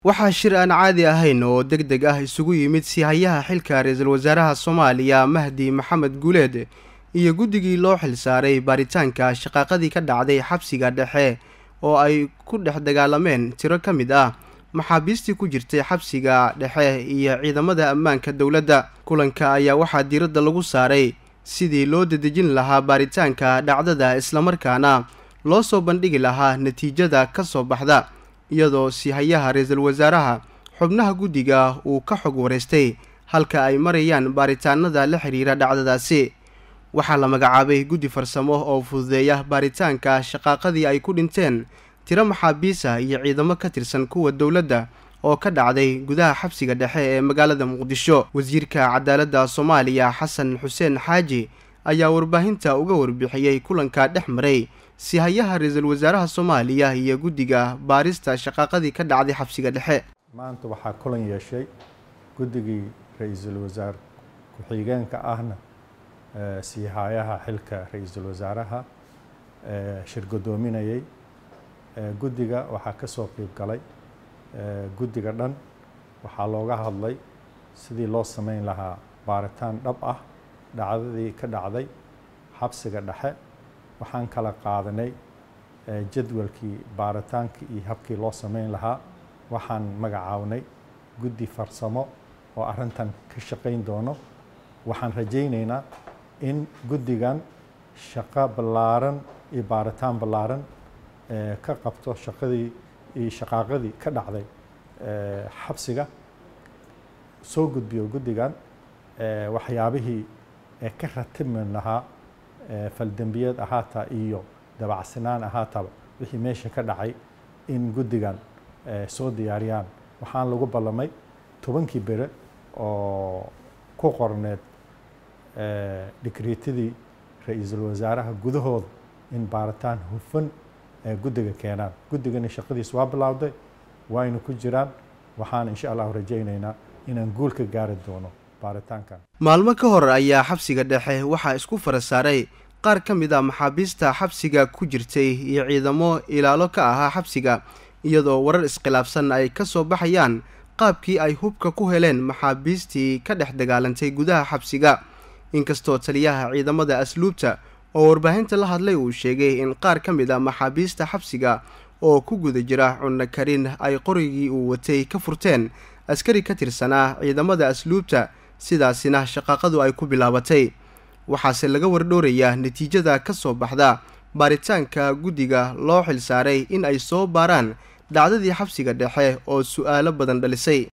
waxaa shir aan caadi ahayn oo deg deg ah isugu yimid sihayaha xilka ra'iisul wasaaraha soomaaliya mahdi maxamed guuleed iyo guddigii loo xilsaaray baaritaanka shaqaaqadii ka dhacday xabsiga dhexe oo ay ku dhex dagaalameen tiro ka mid ah maxaabiistii ku jirtay xabsiga dhexe iyo ciidamada ammaanka dowladda. Kulanka ayaa waxaa diiradda lagu saaray sidii loo dedejin lahaa baaritaanka dhacdada islamarkaana loo soo bandhigi lahaa natiijada ka soo baxda iyadoo sihayaha ra'iisul wasaaraha xubnaha guddiga uu ka xog wareystay halka ay marayaan baaritaanada la xiriira dhacdadaasi. Waxaa la magacaabay guddi farsamo oo fududeeya baaritaanka shaqaaqadii ay ku dhinteen tiro maxaabiisa iyo ciidamo ka tirsan kuwa dowladda oo ka dhacday gudaha xabsiga dhexe ee magaalada muqdisho. Wasiirka cadaaladda soomaaliya xasan xuseen xaaji ayaa warbaahinta uga warbixiyey kulanka dhex maray sihayaha ra'iisul wasaaraha soomaaliya iyo guddiga baarista shaqaaqadii ka dhacday xabsiga dhexe. Maanta waxaa kulan yeeshay guddigii ra'iisul wasaar ku-xigeenka ahna sihayaha xilka ra'iisul wasaaraha shir guddoominayay guddiga waxaa ka soo qeyb galay guddiga dhan waxaa looga hadlay sidii loo sameyn lahaa baaritaan dhab ah dhacdadii ka dhacday xabsiga dhexe waxaan kala qaadanay jadwalkii baaritaankii iyo habkii loo sameyn lahaa. Waxaan magacaabnay guddi farsamo oo arrintan ka shaqayn doono. Waxaan rajaynaynaa in guddigan shaqo ballaaran iyo baaritaan ballaaran ka qabto shaqadii iyo shaqaaqadii ka dhacday xabsiga soo gudbiyo guddigan waxyaabihii ka ratibmi lahaa faldembiyeed ahaataa iyo dabacsanaan ahaataba wixii meesha ka dhacay in guddigan soo diyaariyaan. Waxaan lagu ballamay tobankii bere oo ku qorneed dhikriitadii ra'iisul wasaaraha gudahooda in baaritaan hufan guddiga keenaan. Guddigani shaqadiis waa bilowday waynu ku jiraan. Waxaan insha allahu rajaynaynaa inaan guul ka gaari doono maalmo ka hor ayaa xabsiga dhexe waxaa isku fara saaray. Qaar ka mid a maxaabiista xabsiga ku jirtay iyo ciidamo ilaalo ka ahaa xabsiga iyadoo warar iskhilaafsan ay ka soo baxayaan qaabkii ay hubka ku heleen maxaabiistii ka dhex dagaalantay gudaha xabsiga. Inkastoo taliyaha ciidamada asluubta oo warbaahinta la hadlay uu sheegay in qaar ka mid a maxaabiista xabsiga oo ku guda jira cunno karin ay qorigii uu watay ka furteen askari ka tirsanaa ciidamada asluubta sidaasina shaqaaqadu ay ku bilaabatay. Waxaase laga wardhoorayaa natiijada ka soo baxda baaritaanka guddiga loo xilsaaray in ay soo baaraan dhacdadii xabsiga dhexe oo su'aalo badan dhalisay